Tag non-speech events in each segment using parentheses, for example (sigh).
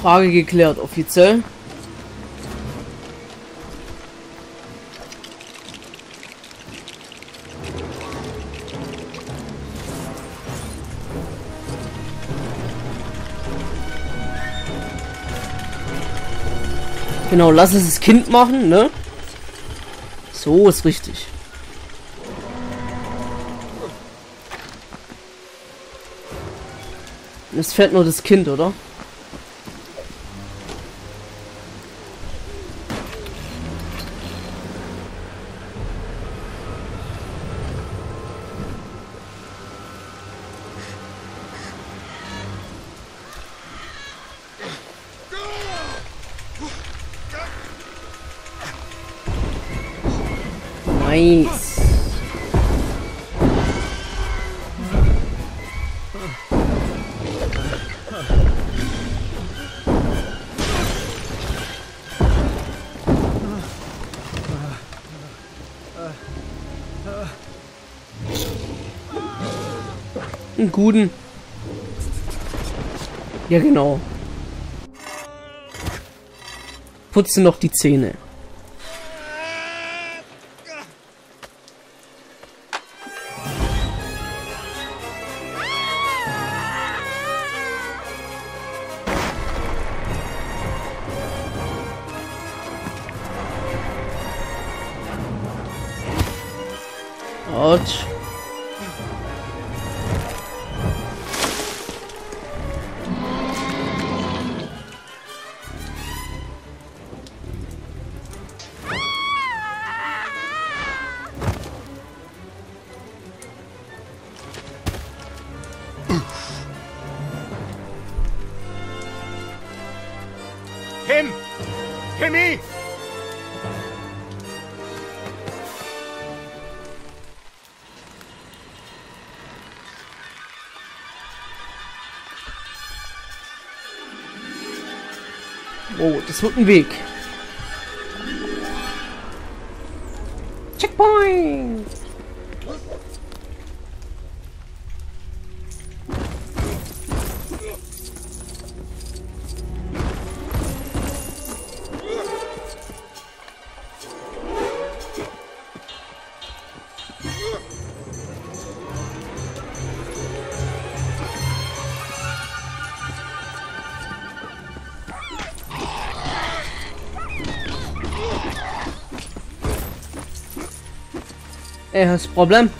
Frage geklärt, offiziell. Genau, lass es das Kind machen, ne? So ist richtig. Es fährt nur das Kind, oder? Nice. Einen guten. Ja, genau. Putze noch die Zähne. Kimmy! Oh, das wird ein Weg. Checkpoint! Du Problem?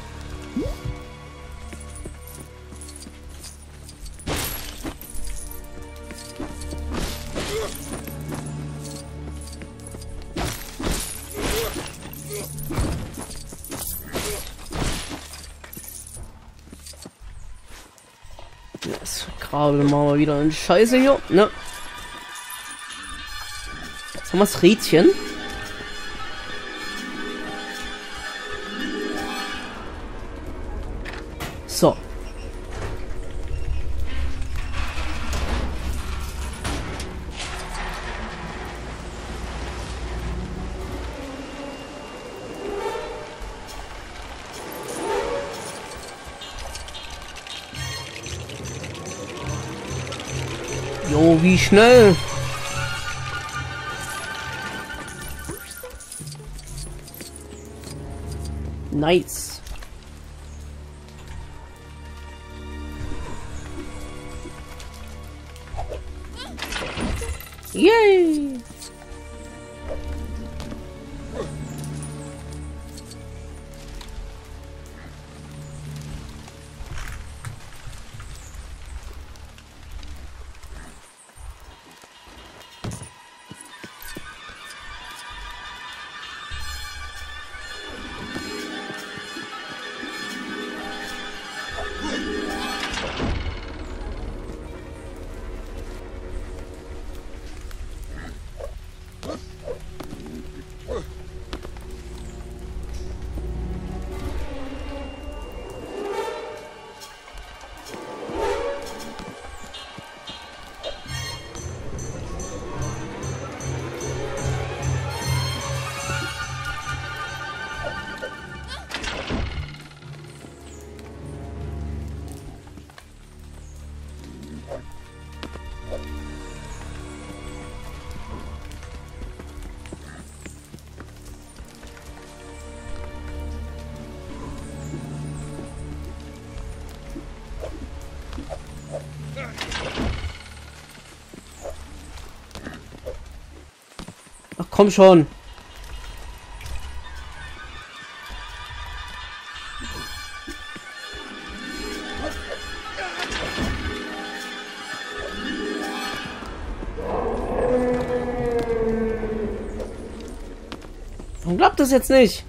Jetzt graben wir mal wieder in Scheiße hier, ne? Jetzt haben wir das Rädchen. Jo, wie schnell? Nice. Komm schon. Warum klappt das jetzt nicht?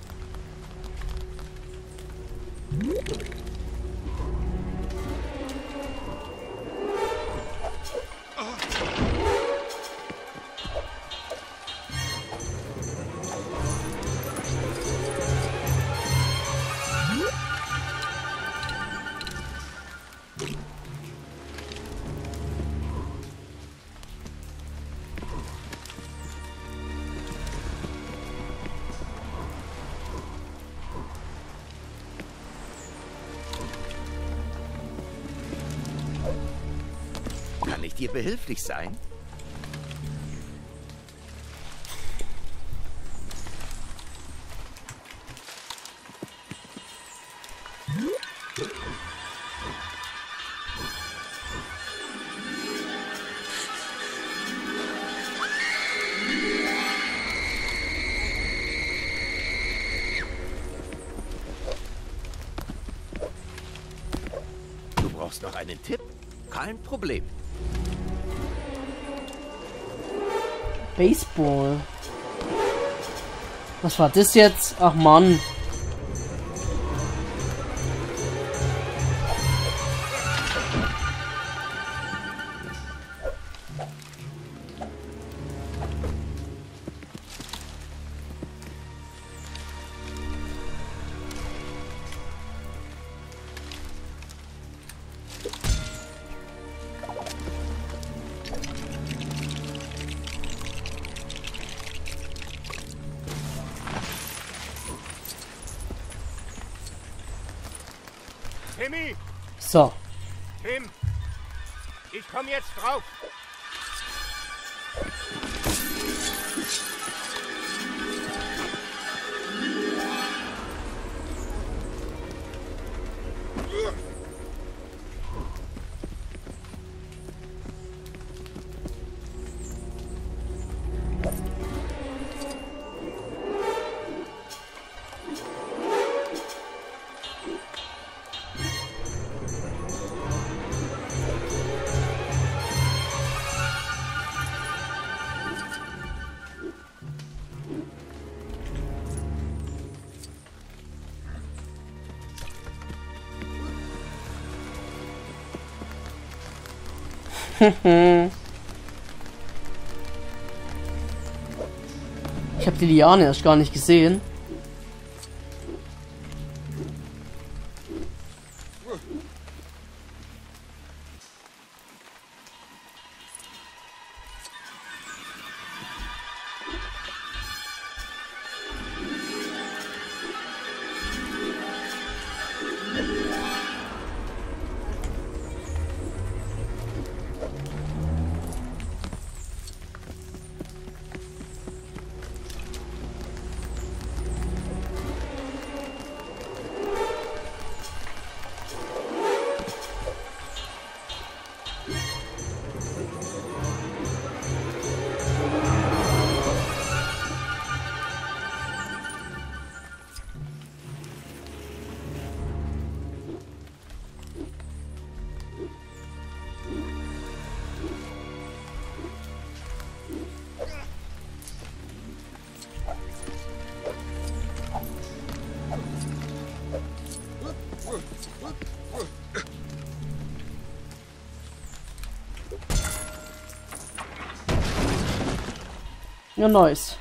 Dir behilflich sein? Du brauchst noch einen Tipp? Kein Problem. Baseball. Was war das jetzt? Ach Mann. So. Tim! Ich komm jetzt drauf! (laughs) Ich habe die Liane erst gar nicht gesehen. Ja, nice.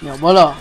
Ja, voila.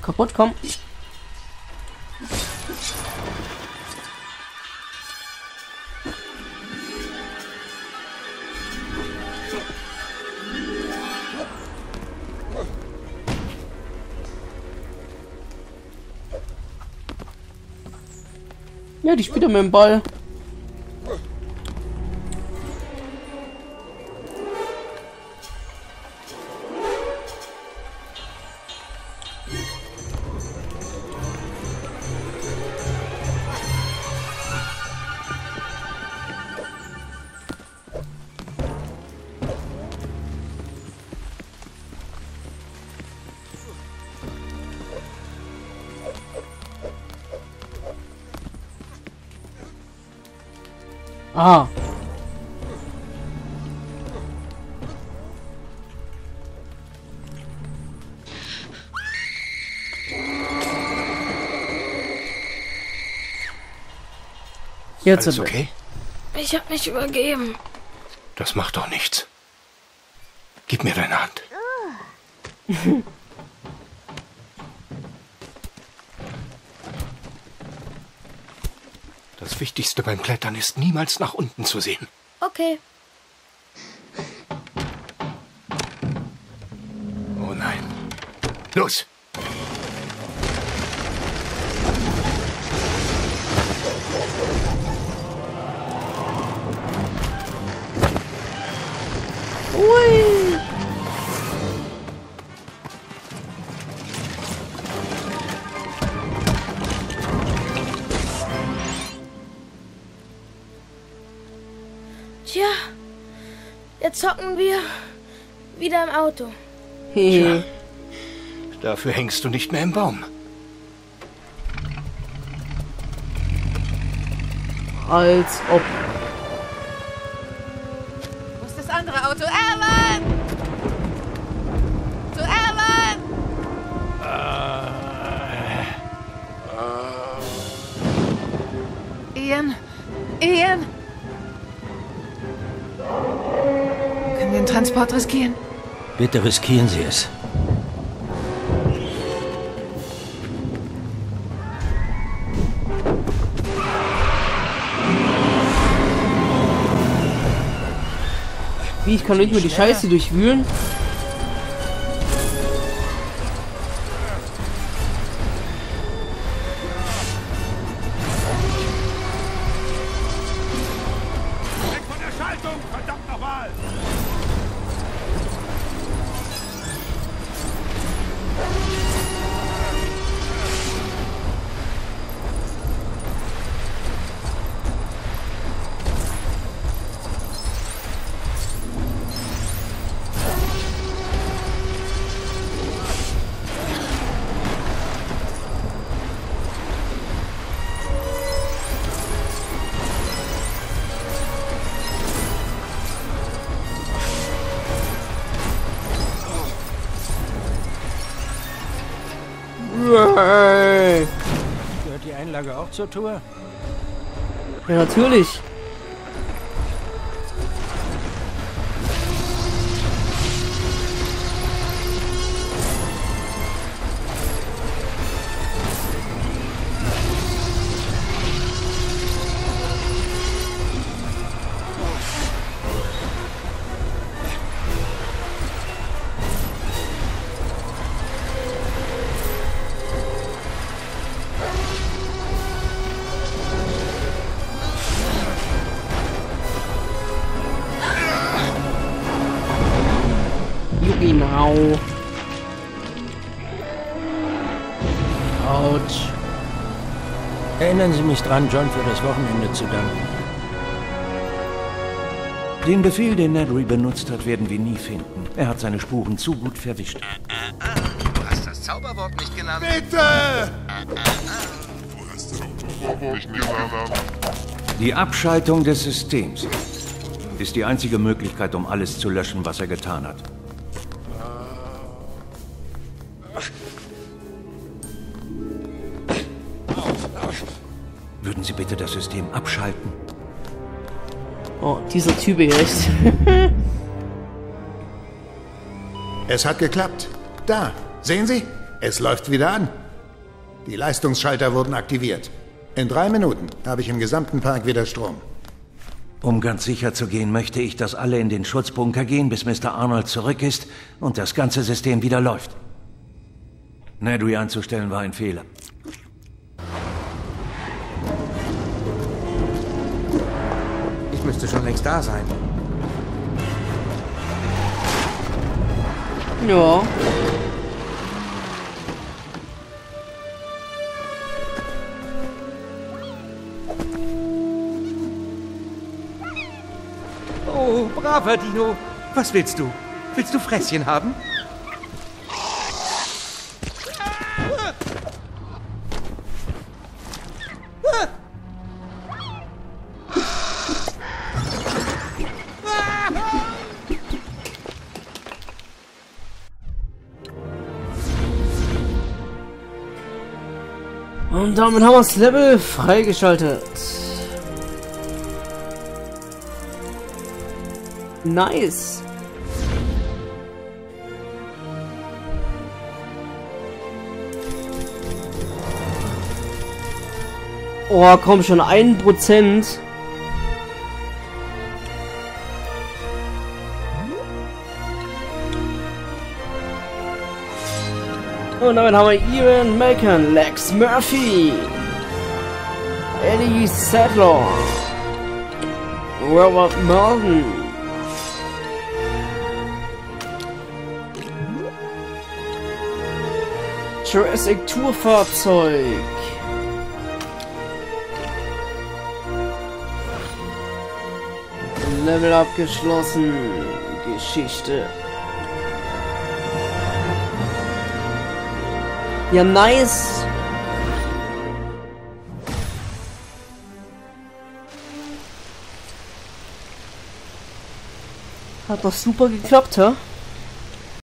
Noch kaputt, komm. Ja, die spielt mit dem Ball. Ah. Jetzt Alles okay? Ich hab mich übergeben. Das macht doch nichts. Gib mir deine Hand. (laughs) Das Wichtigste beim Klettern ist, niemals nach unten zu sehen. Okay. Oh nein. Los! Ui. Jetzt hocken wir wieder im Auto. Hehe. Dafür hängst du nicht mehr im Baum. Als ob. Wo ist das andere Auto? Alan! Zu Alan! Ian? Ian? Transport riskieren? Bitte riskieren Sie es. Wie, ich kann nicht mehr die Scheiße durchwühlen? Auch zur Tour? Ja, natürlich. Autsch. Erinnern Sie mich dran, John für das Wochenende zu danken. Den Befehl, den Nedry benutzt hat, werden wir nie finden. Er hat seine Spuren zu gut verwischt. Du hast das Zauberwort nicht genannt. Die Abschaltung des Systems ist die einzige Möglichkeit, um alles zu löschen, was er getan hat. Bitte das System abschalten? Oh, dieser Typ hier echt. (laughs) Es hat geklappt. Da, sehen Sie? Es läuft wieder an. Die Leistungsschalter wurden aktiviert. In drei Minuten habe ich im gesamten Park wieder Strom. Um ganz sicher zu gehen, möchte ich, dass alle in den Schutzbunker gehen, bis Mr. Arnold zurück ist und das ganze System wieder läuft. Nedry anzustellen war ein Fehler. Müsste schon längst da sein. Ja. Oh, braver Dino. Was willst du? Willst du Fresschen haben? Und damit haben wir das Level freigeschaltet. Nice. Oh, komm schon, ein Prozent. Und damit haben wir Ian Macon, Lex Murphy, Eddie Sattler, Robert Morgan, Jurassic Tour Fahrzeug. Level abgeschlossen. Geschichte. Ja, nice. Hat doch super geklappt, hä?